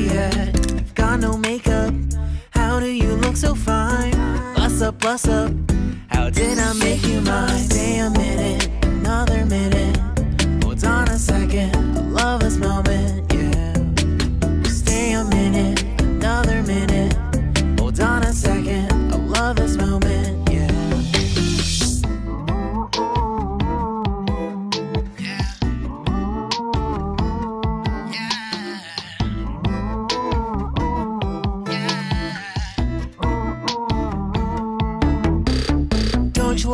yet. Got no makeup. How do you look so fine? Bust up, bust up.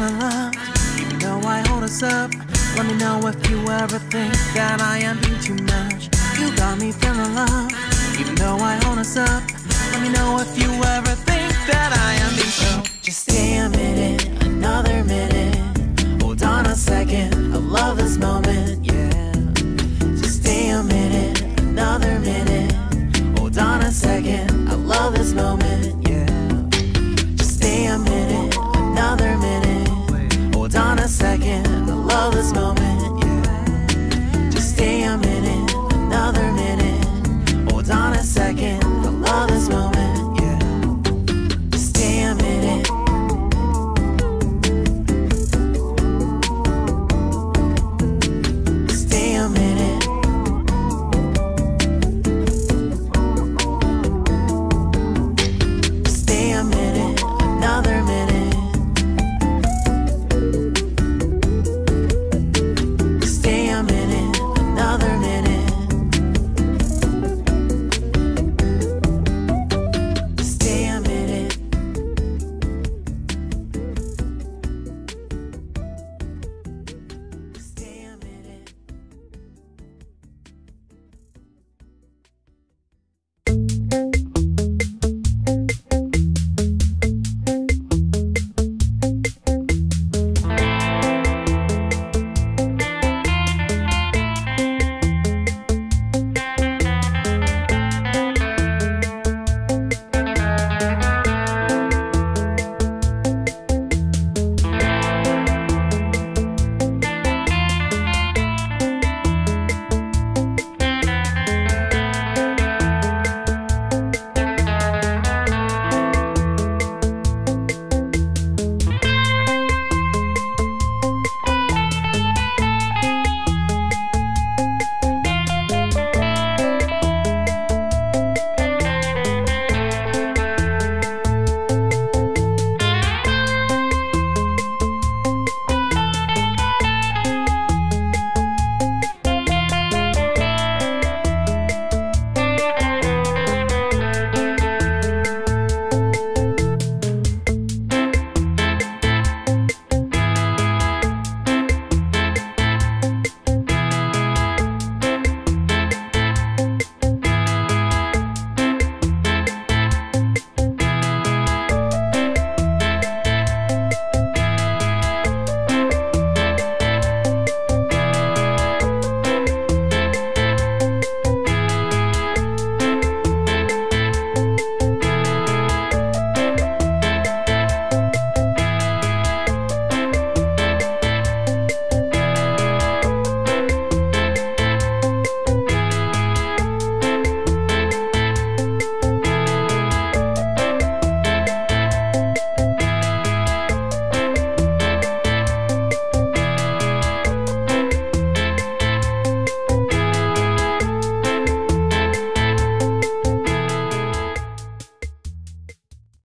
Feeling even though I hold us up. Let me know if you ever think that I am being too much. You got